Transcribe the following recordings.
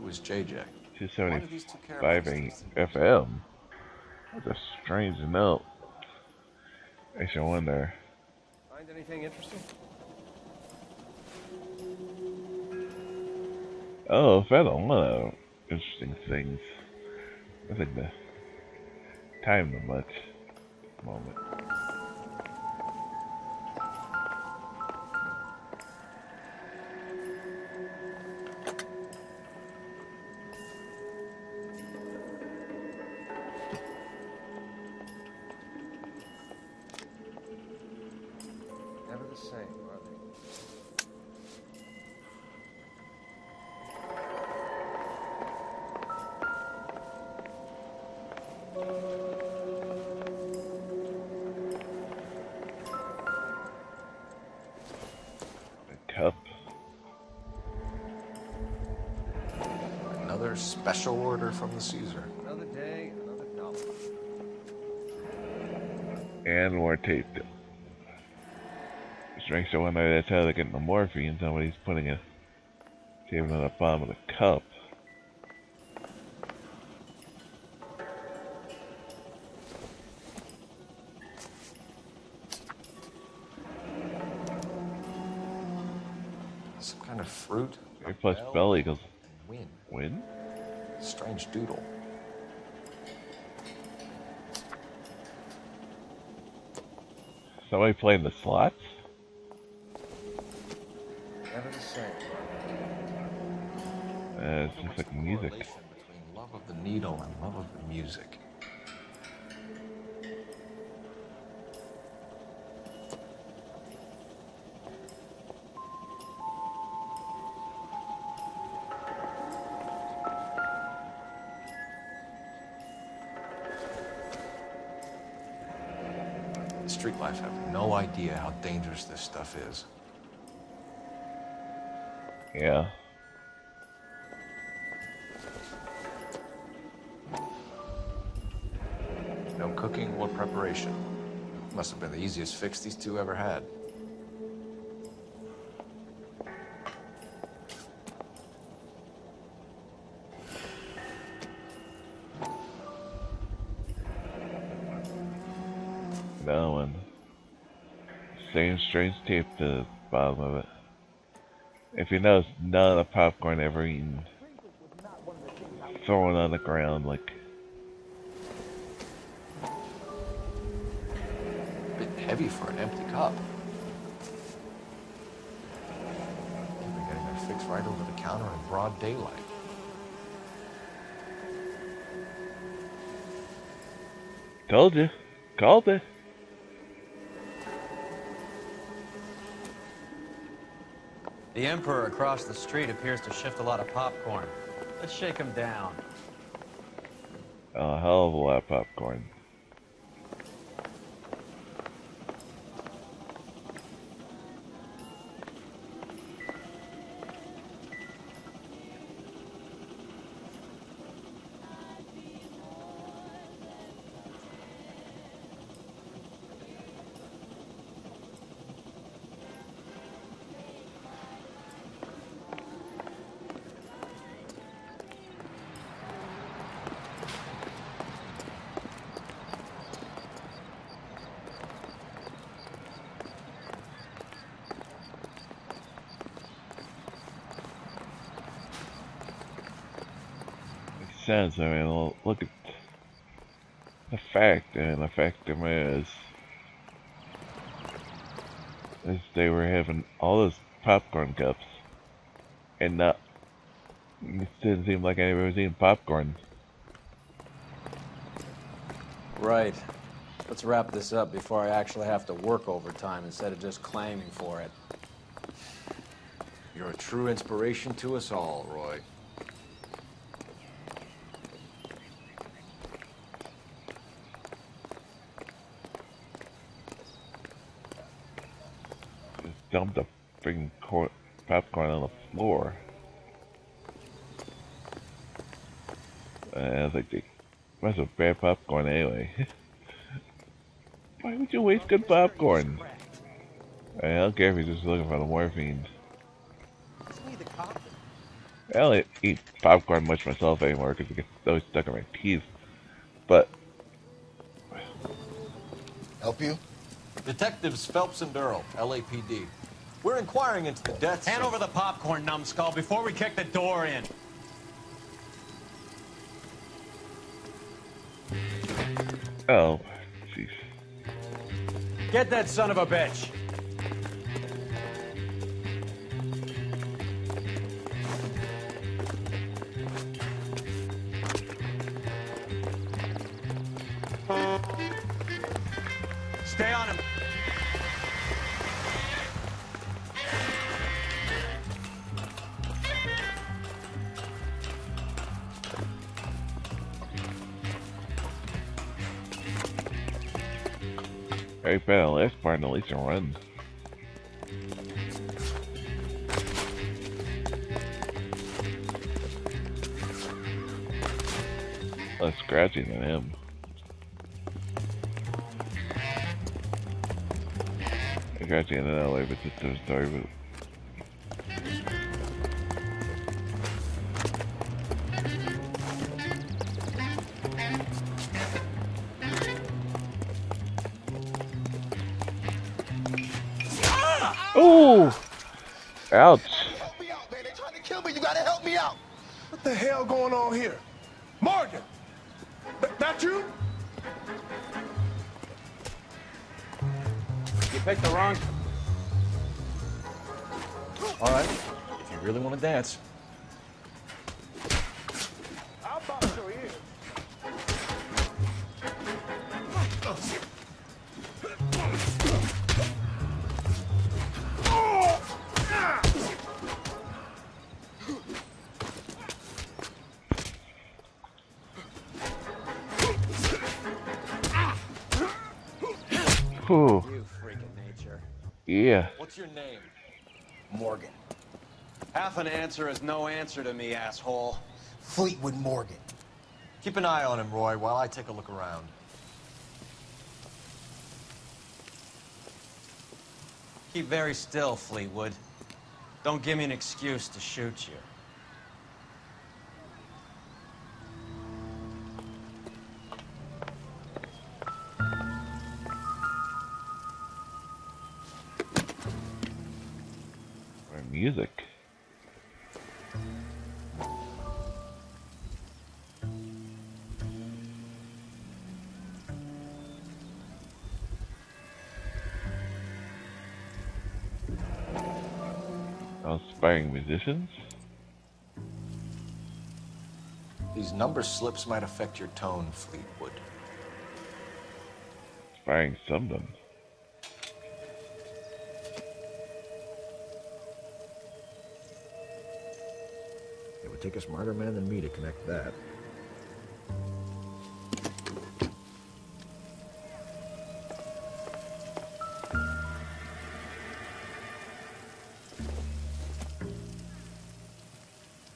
Who is JJ? 275 FM. That's a strange note. Makes you wonder. Find anything interesting? Oh, found a lot of interesting things. I think the time the much moment. Cup. Another special order from the Caesar. Another day, another dollar. And more tape. Which makes you wonder that's how they're getting the morphine. Somebody's putting a tape on the bottom of the fruit. A plus belly goes Win. win. Strange doodle. Somebody playing the slots. Never the same. Uh, it's just like music. Between love of the needle and love of the music. Street life have no idea how dangerous this stuff is. Yeah. No cooking or preparation. Must have been the easiest fix these two ever had. Strange tape to the bottom of it. If you notice, none of the popcorn ever eaten. Thrown on the ground like bit heavy for an empty cup. They're getting their fix right over the counter in broad daylight. Told you. Called it. The Emperor across the street appears to shift a lot of popcorn. Let's shake him down. A hell of a lot of popcorn. Sense. I mean, look at the fact, and the fact of it is, is they were having all those popcorn cups, and not. It didn't seem like anybody was eating popcorn. Right. Let's wrap this up before I actually have to work overtime instead of just claiming for it. You're a true inspiration to us all, Roy. Dumped a freaking popcorn on the floor. And I was like, they must have bad popcorn anyway. Why would you waste good popcorn? I don't care if you're just looking for the morphine. I don't eat popcorn much myself anymore because it gets always stuck in my teeth. But Help you? Detectives Phelps and Earle, LAPD. We're inquiring into the deaths. Hand over the popcorn, numbskull, before we kick the door in. oh, jeez. Get that son of a bitch. Stay on him. Very bad on last part, at least it runs. Less scratchy than him. Scratchy in that way, but just a story, but Ooh! Ouch. Help me out, man. They're trying to kill me. You gotta help me out. What the hell going on here? Morgan! Th- that you? You picked the wrong. All right, if you really want to dance. I'll Yeah. What's your name? Morgan. Half an answer is no answer to me, asshole. Fleetwood Morgan. Keep an eye on him, Roy, while I take a look around. Keep very still, Fleetwood. Don't give me an excuse to shoot you. Music. Aspiring musicians? These number slips might affect your tone, Fleetwood. Something. It would take a smarter man than me to connect that.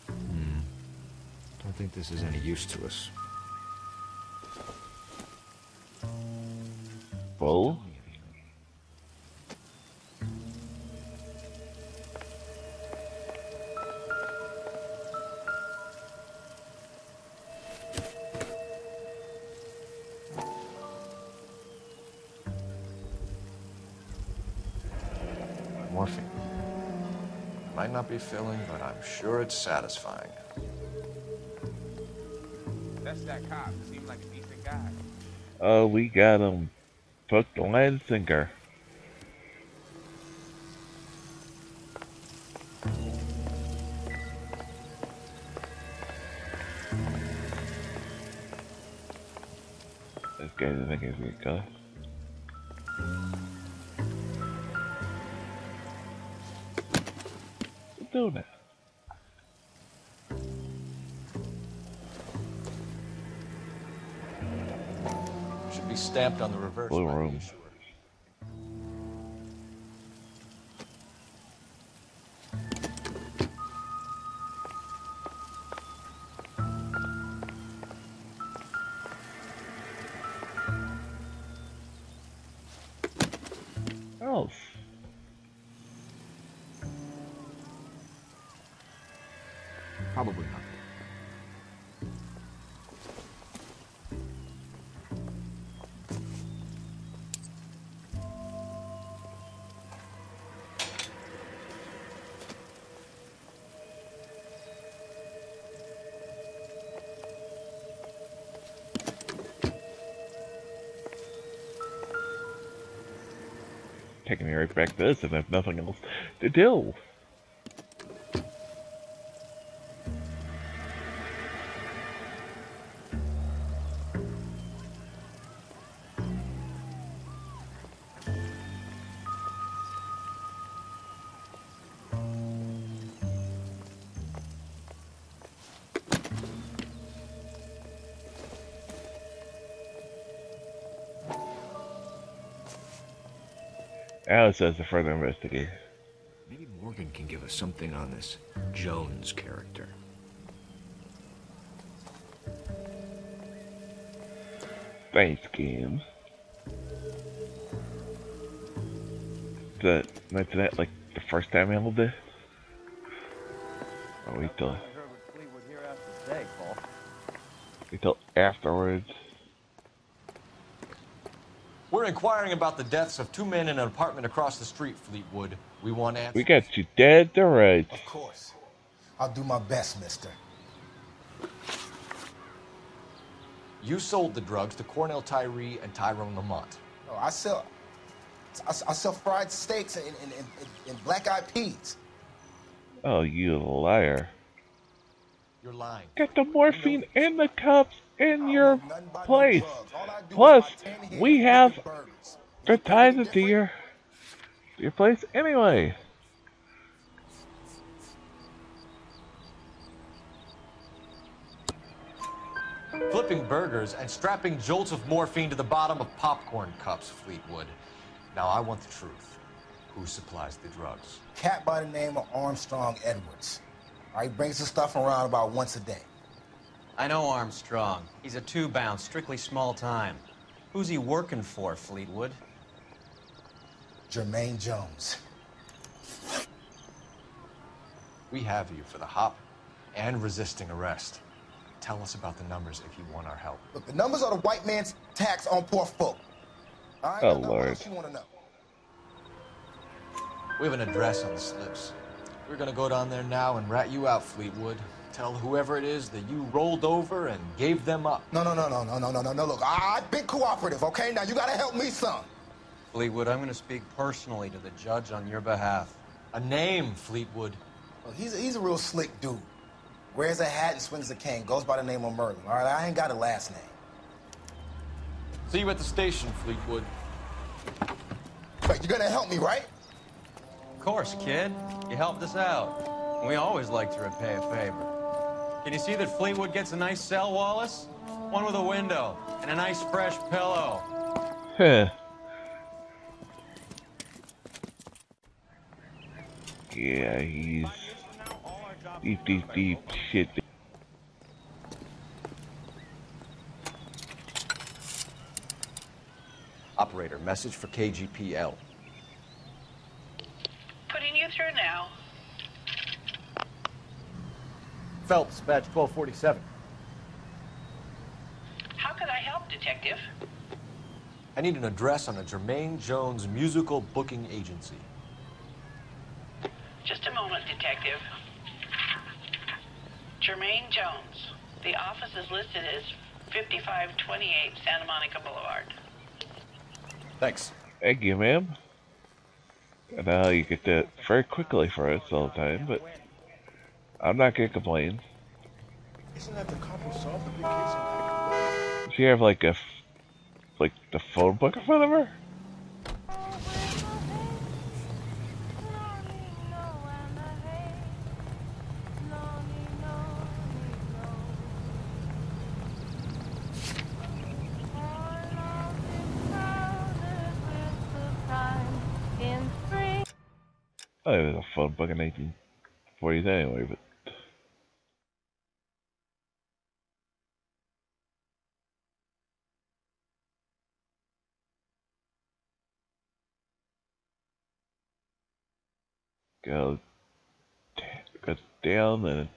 Hmm. Don't think this is any use to us. Full? Morphine. Might not be filling, but I'm sure it's satisfying. That's that cop. Seems like a decent guy. Oh, we got him. Hook, line, sinker. This guy doesn't think he's gonna cut. What's doing that? Should be stamped on the reverse. Blue the room. Oh. Probably not. Taking me right back to this and I have nothing else to do. Alice says to further investigate. Maybe Morgan can give us something on this Jones character. Thanks, game. The mention that like the first time I handled this. Oh, wait till I heard what Fleetwood here has to say, Paul. wait till afterwards. We're inquiring about the deaths of two men in an apartment across the street, Fleetwood. We want answers. We got you dead to rights. Of course. I'll do my best, mister. You sold the drugs to Cornell Tyree and Tyrone Lamont. No, I sell, I, I sell fried steaks and, and, and, and black-eyed peas. Oh, you liar. You're lying. Got the morphine in the cups in your Nothing about no place. drugs. All I do is Plus, we have the ties into your your place anyway. Flipping burgers and strapping jolts of morphine to the bottom of popcorn cups, Fleetwood. Now I want the truth. Who supplies the drugs? Cat by the name of Armstrong Edwards. All right, brings the stuff around about once a day. I know Armstrong. He's a two-bounce, strictly small time. Who's he working for, Fleetwood? Jermaine Jones. We have you for the hop and resisting arrest. Tell us about the numbers if you want our help. Look, the numbers are the white man's tax on poor folk. All right, Oh, now, now, Lord. What you want to know? We have an address on the slips. We're gonna go down there now and rat you out, Fleetwood. Tell whoever it is that you rolled over and gave them up. No, no, no, no, no, no, no, no, no. Look, I, I've been cooperative, okay? Now you gotta help me some. Fleetwood, I'm going to speak personally to the judge on your behalf. A name, Fleetwood. Look, he's a, he's a real slick dude. Wears a hat and swings a cane. Goes by the name of Merlin. All right, I ain't got a last name. See you at the station, Fleetwood. But you're gonna help me, right? Of course, kid. You helped us out. We always like to repay a favor. Can you see that Fleetwood gets a nice cell, Wallace? One with a window and a nice fresh pillow. Huh. Yeah, he's deep, deep, deep shit. Operator, message for KGPL. Putting through now. Phelps, badge 1247. How could I help, Detective? I need an address on a Jermaine Jones musical booking agency. Just a moment, Detective. Jermaine Jones. The office is listed as 5528 Santa Monica Boulevard. Thanks. Thank you, ma'am. Know how you get that very quickly for us all the time, but I'm not gonna complain. Isn't that the cop who solved the big case in Does she have like a, like the phone book in front of her? It was a fun bug in 1940s anyway, but go God damn, and